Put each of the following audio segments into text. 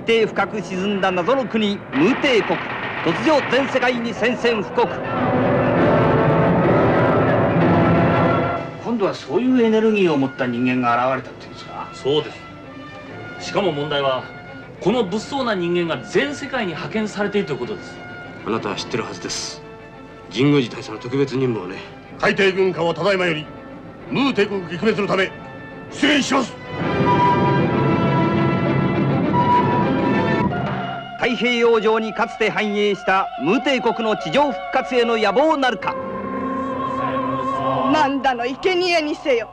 底深く沈んだ謎の国ムー帝国。突如全世界に宣戦布告。今度はそういうエネルギーを持った人間が現れたっていうんですか？そうです。しかも問題はこの物騒な人間が全世界に派遣されているということです。あなたは知ってるはずです。神宮寺大佐の特別任務をね。海底軍艦はただいまよりムー帝国撃滅のため出現します太平洋上にかつて繁栄したムー帝国の地上復活への野望なるか。何だの生贄にせよ。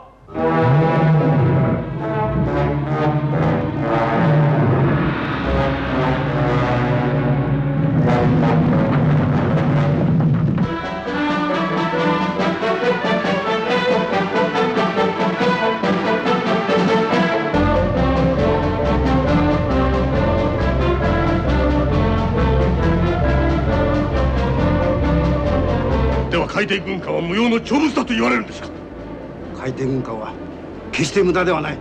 海底軍艦は無用の長物だと言われるんですか？海底軍艦は決して無駄ではない。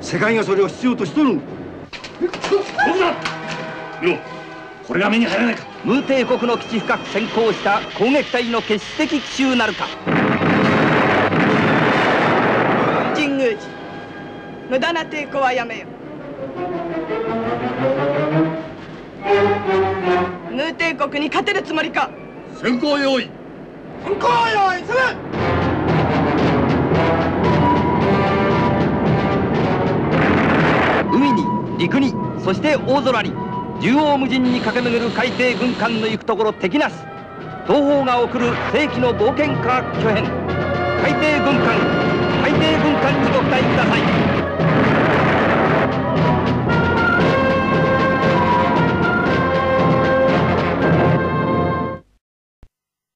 世界がそれを必要としとる。僕だ見ろこれが目に入らないか。ムー帝国の基地深く先行した攻撃隊の決死的奇襲なるか。神宮寺無駄な抵抗はやめよムー帝国に勝てるつもりか。先行用意向こうよ海に陸にそして大空に縦横無尽に駆け巡る海底軍艦の行くところ敵なし。東方が送る世紀の冒険科学巨編海底軍艦海底軍艦にご期待ください。